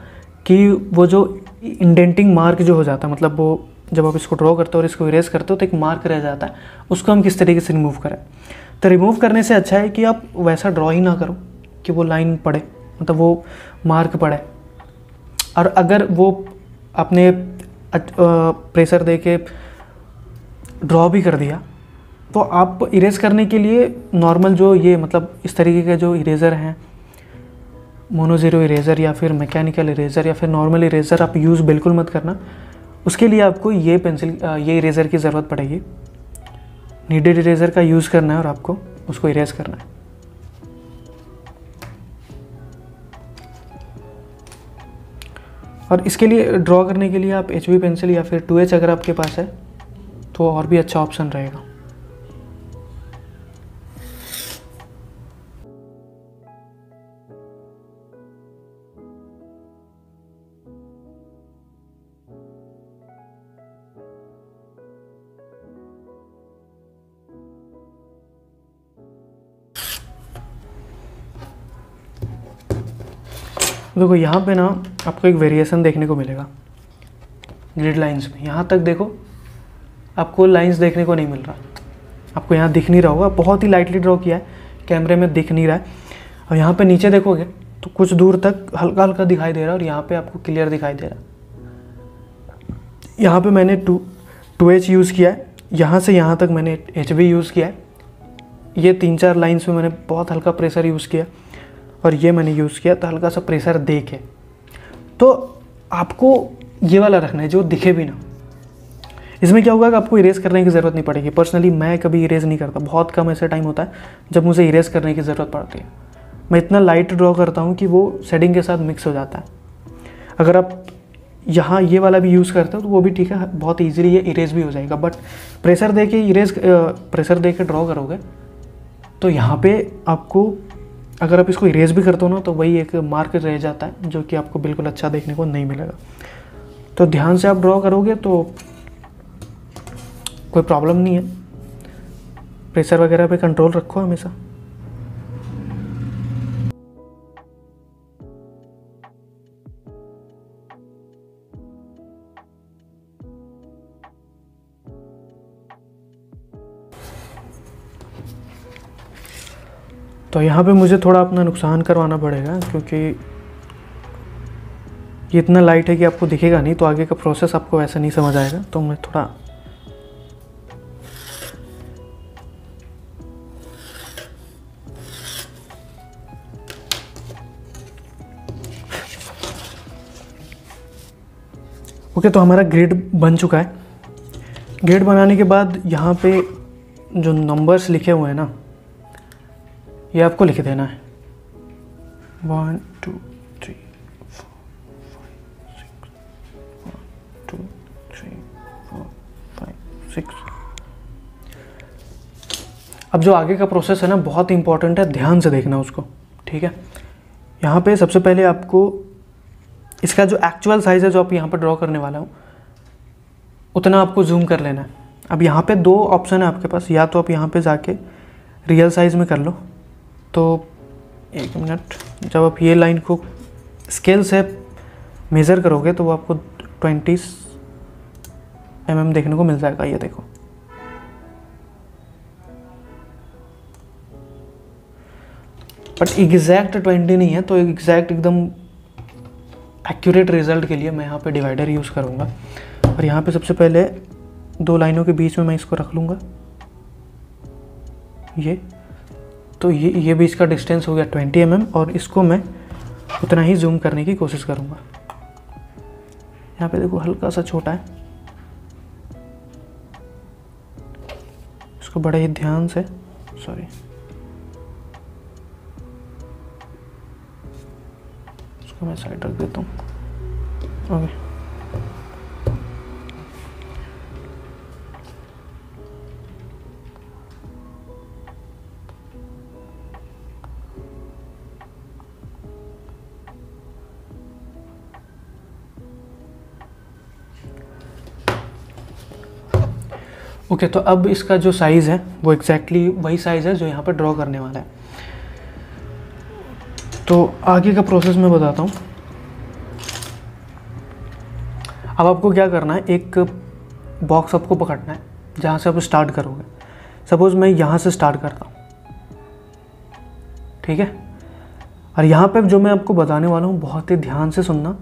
कि वो जो इंडेंटिंग मार्क जो हो जाता है मतलब वो जब आप इसको ड्रॉ करते हो और इसको इरेज करते हो तो एक मार्क रह जाता है। उसको हम किस तरीके से रिमूव करें? तो रिमूव करने से अच्छा है कि आप वैसा ड्रॉ ही ना करो कि वो लाइन पड़े मतलब वो मार्क पड़े और अगर वो अपने प्रेशर दे के ड्रॉ भी कर दिया तो आप इरेज करने के लिए नॉर्मल जो ये मतलब इस तरीके के जो इरेज़र हैं मोनोज़ीरो इरेज़र या फिर मैकेनिकल इरेज़र या फिर नॉर्मल इरेज़र आप यूज़ बिल्कुल मत करना। उसके लिए आपको ये पेंसिल ये इरेज़र की ज़रूरत पड़ेगी। नीडेड इरेज़र का यूज़ करना है और आपको उसको इरेज करना है। और इसके लिए ड्रॉ करने के लिए आप एच पेंसिल या फिर टू अगर आपके पास है तो और भी अच्छा ऑप्शन रहेगा। देखो, यहाँ पे ना आपको एक वेरिएशन देखने को मिलेगा। ग्रिड लाइंस में। यहाँ तक देखो, आपको लाइंस देखने को नहीं मिल रहा। आपको यहाँ दिख नहीं रहा होगा। बहुत ही लाइटली ड्रॉ किया है। कैमरे में दिख नहीं रहा है। और यहाँ पे नीचे देखोगे तो कुछ दूर तक हल्का हल्का दिखाई दे रहा है और यहाँ पे आपको क्लियर दिखाई दे रहा है। यहाँ पे मैंने टू टू एच यूज़ किया है। यहाँ से यहाँ तक मैंने एच यूज़ किया है। ये तीन चार लाइन्स में मैंने बहुत हल्का प्रेशर यूज़ किया और ये मैंने यूज़ किया तो हल्का सा प्रेशर दे के तो आपको ये वाला रखना है जो दिखे भी ना। इसमें क्या होगा कि आपको इरेज करने की ज़रूरत नहीं पड़ेगी। पर्सनली मैं कभी इरेज नहीं करता। बहुत कम ऐसा टाइम होता है जब मुझे इरेज करने की ज़रूरत पड़ती है। मैं इतना लाइट ड्रॉ करता हूँ कि वो शेडिंग के साथ मिक्स हो जाता है। अगर आप यहाँ ये वाला भी यूज़ करते हो तो वो भी ठीक है, बहुत ईजिली ये इरेज भी हो जाएगा। बट प्रेशर दे के इरेज प्रेशर दे के ड्रॉ करोगे तो यहाँ पे आपको अगर आप इसको इरेज भी करते हो ना तो वही एक मार्क रह जाता है, जो कि आपको बिल्कुल अच्छा देखने को नहीं मिलेगा। तो ध्यान से आप ड्रॉ करोगे तो कोई प्रॉब्लम नहीं है। प्रेशर वगैरह पे कंट्रोल रखो हमेशा। तो यहाँ पे मुझे थोड़ा अपना नुकसान करवाना पड़ेगा, क्योंकि ये इतना लाइट है कि आपको दिखेगा नहीं तो आगे का प्रोसेस आपको वैसे नहीं समझ आएगा। तो मैं थोड़ा ओके तो हमारा ग्रेड बन चुका है। ग्रेड बनाने के बाद यहाँ पे जो नंबर्स लिखे हुए हैं ना ये आपको लिख देना है। One two three two three four five six अब जो आगे का प्रोसेस है ना बहुत इंपॉर्टेंट है ध्यान से देखना उसको ठीक है? यहाँ पे सबसे पहले आपको इसका जो एक्चुअल साइज़ है जो आप यहाँ पर ड्रॉ करने वाला हूँ उतना आपको जूम कर लेना है। अब यहाँ पे दो ऑप्शन है आपके पास या तो आप यहाँ पे जाके रियल साइज़ में कर लो तो एक मिनट, जब आप ये लाइन को स्केल से मेज़र करोगे तो वो आपको ट्वेंटी एम mm देखने को मिल जाएगा। ये देखो। बट एग्जैक्ट ट्वेंटी नहीं है तो एग्जैक्ट एकदम एक्यूरेट रिज़ल्ट के लिए मैं यहाँ पे डिवाइडर यूज़ करूँगा। और यहाँ पे सबसे पहले दो लाइनों के बीच में मैं इसको रख लूँगा। ये। तो ये ये भी इसका डिस्टेंस हो गया ट्वेंटी एम mm और इसको मैं उतना ही जूम करने की कोशिश करूँगा। यहाँ पे देखो हल्का सा छोटा है। इसको बड़े ही ध्यान से सॉरी इसको मैं साइड रख देता हूँ। ओके ओके तो अब इसका जो साइज़ है, वो एग्जैक्टली exactly वही साइज़ है जो यहाँ पर ड्रॉ करने वाला है। तो आगे का प्रोसेस मैं बताता हूँ। अब आपको क्या करना है, एक बॉक्स आपको पकड़ना है, जहाँ से आप स्टार्ट करोगे। सपोज़ मैं यहाँ से स्टार्ट करता हूँ। ठीक है? और यहाँ पे जो मैं आपको बताने वाला हूँ, बहुत ही ध्यान से सुनना।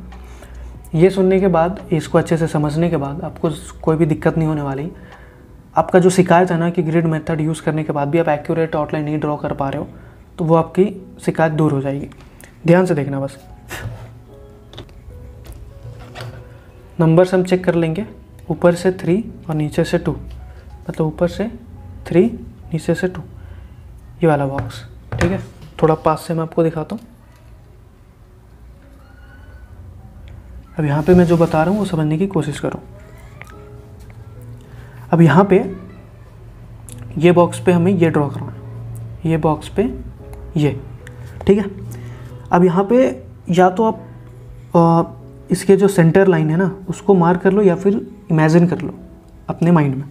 ये सुनने के बाद, इसको अच्छे से समझने के बाद, आपको कोई भी दिक्कत नहीं होने वाली। आपका जो शिकायत है ना कि ग्रिड मेथड यूज़ करने के बाद भी आप एक्यूरेट आउटलाइन नहीं ड्रॉ कर पा रहे हो तो वो आपकी शिकायत दूर हो जाएगी। ध्यान से देखना बस। नंबर्स हम चेक कर लेंगे। ऊपर से थ्री और नीचे से टू मतलब ऊपर से थ्री नीचे से टू ये वाला बॉक्स ठीक है? थोड़ा पास से मैं आपको दिखाता हूँ। अब यहाँ पे मैं जो बता रहा हूँ, वो समझने की कोशिश करो। अब यहाँ पे ये बॉक्स पे हमें ये ड्रॉ करना है। ये बॉक्स पे ये ठीक है? अब यहाँ पे या तो आप आ, इसके जो सेंटर लाइन है ना उसको मार्क कर लो या फिर इमेजिन कर लो अपने माइंड में।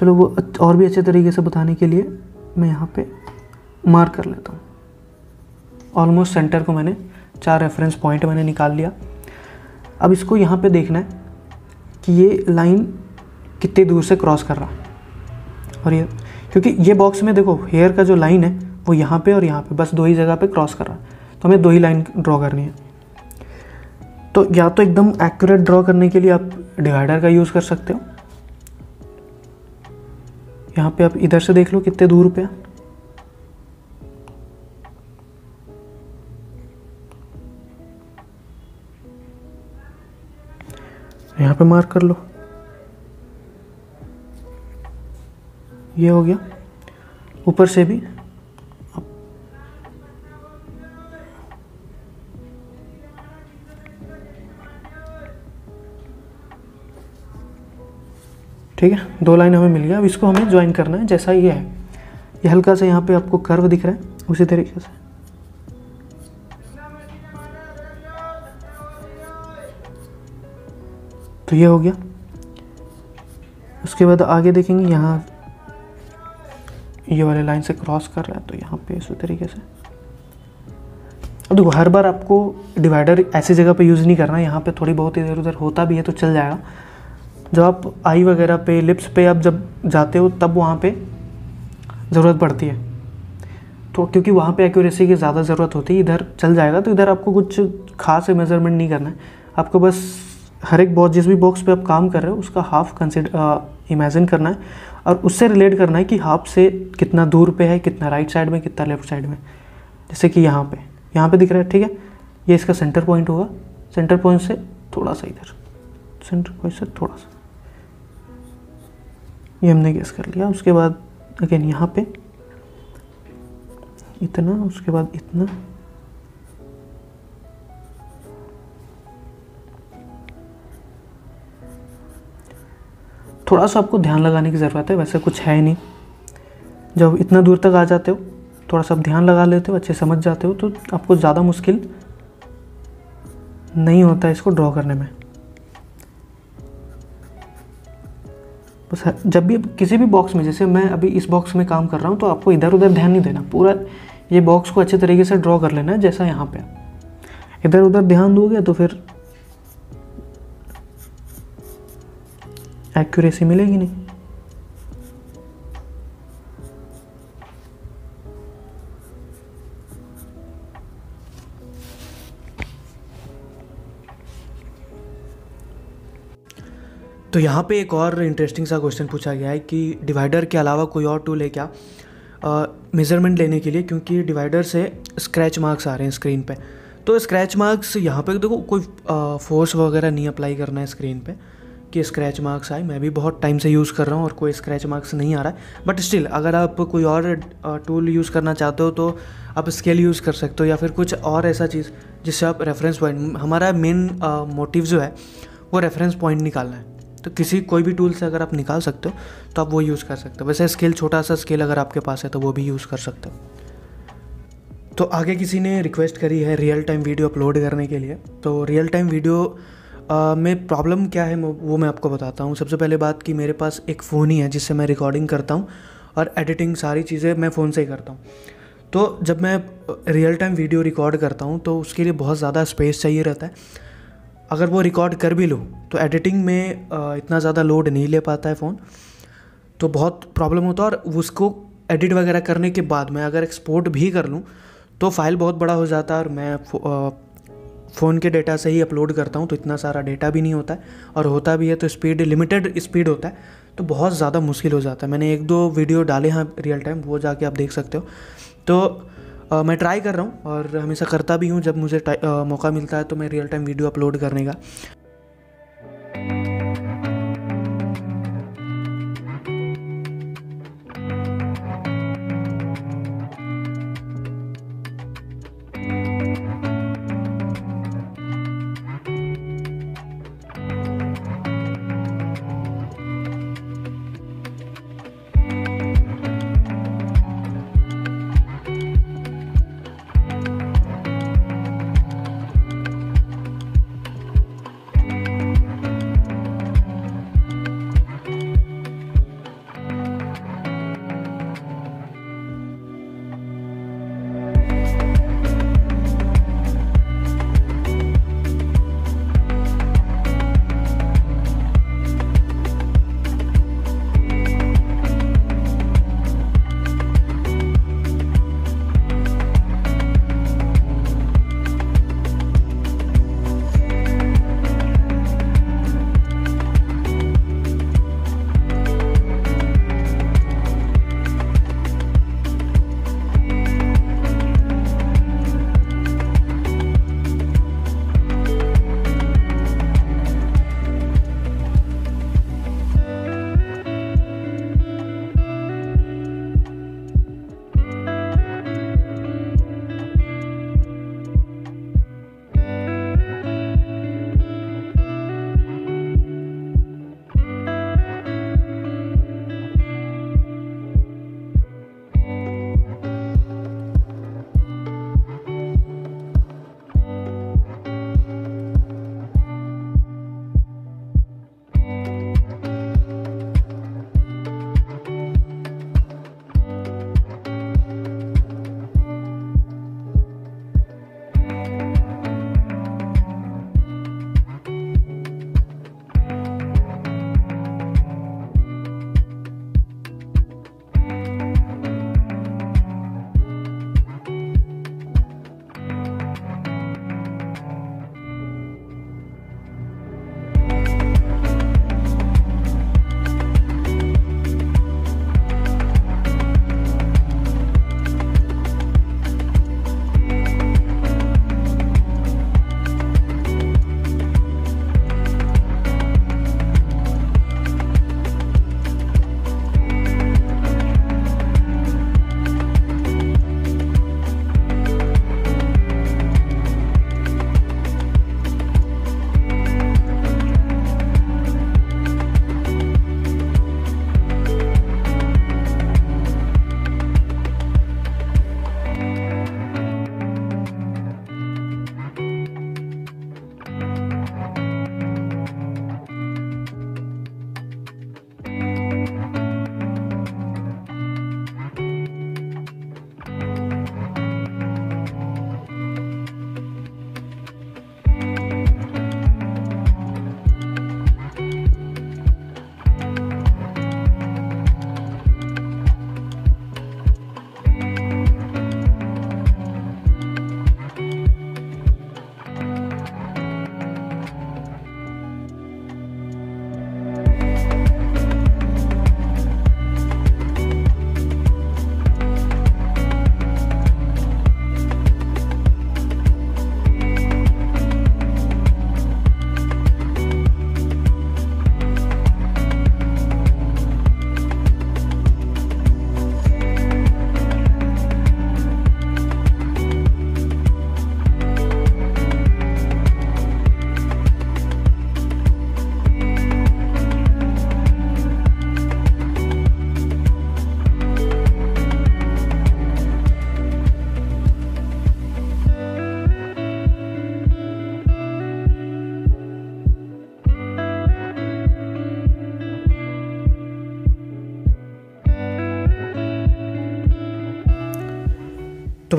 चलो वो और भी अच्छे तरीके से बताने के लिए मैं यहाँ पे मार्क कर लेता हूँ। ऑलमोस्ट सेंटर को मैंने चार रेफरेंस पॉइंट मैंने निकाल लिया। अब इसको यहाँ पे देखना है कि ये लाइन कितनी दूर से क्रॉस कर रहा। और ये, क्योंकि ये बॉक्स में देखो हेयर का जो लाइन है, वो यहाँ पे और यहाँ पे, बस दो ही जगह पे क्रॉस कर रहा है। तो हमें दो ही लाइन ड्रॉ करनी है। तो या तो एकदम एक्यूरेट ड्रॉ करने के लिए आप डिवाइडर का यूज़ कर सकते हो। यहाँ पे आप इधर से देख लो कितने दूर पे यहाँ पे मार्क कर लो। ये हो गया। ऊपर से भी। ठीक है, दो लाइन हमें मिल गया। अब इसको हमें ज्वाइन करना है, जैसा ये है। ये हल्का सा यहाँ पे आपको कर्व दिख रहा है, उसी तरीके से। तो ये हो गया। उसके बाद आगे देखेंगे, यहाँ ये वाले लाइन से क्रॉस कर रहा है तो यहाँ पे इसी तरीके से। अब देखो, हर बार आपको डिवाइडर ऐसी जगह पे यूज़ नहीं करना, यहाँ पे थोड़ी बहुत इधर उधर होता भी है तो चल जाएगा। जब आप आई वगैरह पे, लिप्स पे आप जब जाते हो, तब वहाँ पे ज़रूरत पड़ती है। तो क्योंकि वहाँ पे एक्यूरेसी की ज़्यादा ज़रूरत होती है, इधर चल जाएगा तो इधर आपको कुछ खास मेज़रमेंट नहीं करना है। आपको बस हर एक बॉक्स जिस भी बॉक्स पे आप काम कर रहे हो, उसका हाफ़ कंसिडर इमेजिन करना है। और उससे रिलेट करना है कि हाफ़ से कितना दूर पे है, कितना राइट साइड में, कितना लेफ़्ट साइड में। जैसे कि यहाँ पे। यहाँ पे दिख रहा है, ठीक है? ये इसका सेंटर पॉइंट होगा। सेंटर पॉइंट से थोड़ा सा इधर। सेंटर पॉइंट से थोड़ा सा। ये हमने गेस कर लिया। उसके बाद अगेन यहाँ पे। इतना, उसके बाद इतना। थोड़ा सा आपको ध्यान लगाने की ज़रूरत है, वैसे कुछ है ही नहीं। जब इतना दूर तक आ जाते हो, थोड़ा सा आप ध्यान लगा लेते हो, अच्छे समझ जाते हो तो आपको ज़्यादा मुश्किल नहीं होता है इसको ड्रॉ करने में। बस जब भी किसी भी बॉक्स में, जैसे मैं अभी इस बॉक्स में काम कर रहा हूँ तो आपको इधर उधर ध्यान नहीं देना। पूरा ये बॉक्स को अच्छे तरीके से ड्रॉ कर लेना है, जैसा यहाँ पे। इधर उधर ध्यान दोगे तो फिर एक्यूरेसी मिलेगी नहीं। तो यहाँ पे एक और इंटरेस्टिंग सा क्वेश्चन पूछा गया है कि डिवाइडर के अलावा कोई और टूल है क्या? मेज़रमेंट लेने के लिए, क्योंकि डिवाइडर से स्क्रैच मार्क्स आ रहे हैं स्क्रीन पे। तो स्क्रैच मार्क्स यहाँ पे देखो, कोई फोर्स वगैरह नहीं अप्लाई करना है स्क्रीन पे। कि स्क्रैच मार्क्स आए। मैं भी बहुत टाइम से यूज़ कर रहा हूँ और कोई स्क्रैच मार्क्स नहीं आ रहा है। बट स्टिल अगर आप कोई और टूल यूज़ करना चाहते हो तो आप स्केल यूज़ कर सकते हो या फिर कुछ और ऐसा चीज़ जिससे आप रेफरेंस पॉइंट हमारा मेन मोटिव जो है, वो रेफरेंस पॉइंट निकालना है। तो किसी, कोई भी टूल से अगर आप निकाल सकते हो तो आप वो यूज़ कर सकते हो। वैसे स्केल छोटा सा स्केल अगर आपके पास है तो वो भी यूज़ कर सकते हो। तो आगे किसी ने रिक्वेस्ट करी है रियल टाइम वीडियो अपलोड करने के लिए। तो रियल टाइम वीडियो में प्रॉब्लम क्या है वो मैं आपको बताता हूँ। सबसे पहले बात कि मेरे पास एक फ़ोन ही है, जिससे मैं रिकॉर्डिंग करता हूँ और एडिटिंग सारी चीज़ें मैं फ़ोन से ही करता हूँ। तो जब मैं रियल टाइम वीडियो रिकॉर्ड करता हूँ तो उसके लिए बहुत ज़्यादा स्पेस चाहिए रहता है। अगर वो रिकॉर्ड कर भी लूँ तो एडिटिंग में इतना ज़्यादा लोड नहीं ले पाता है फ़ोन तो बहुत प्रॉब्लम होता है और उसको एडिट वगैरह करने के बाद मैं अगर एक्सपोर्ट भी कर लूँ तो फ़ाइल बहुत बड़ा हो जाता है और मैं फ़ोन के डेटा से ही अपलोड करता हूँ तो इतना सारा डेटा भी नहीं होता है। और होता भी है तो स्पीड लिमिटेड स्पीड होता है तो बहुत ज़्यादा मुश्किल हो जाता है। मैंने एक दो वीडियो डाले हैं रियल टाइम वो जाके आप देख सकते हो। तो आ, मैं ट्राई कर रहा हूँ और हमेशा करता भी हूँ जब मुझे आ, मौका मिलता है तो मैं रियल टाइम वीडियो अपलोड करने का।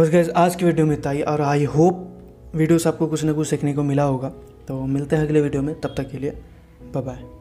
बस गैस आज की वीडियो में इतना ही, और आई होप वीडियो से आपको कुछ ना कुछ सीखने को मिला होगा। तो मिलते हैं अगले वीडियो में, तब तक के लिए बाय बाय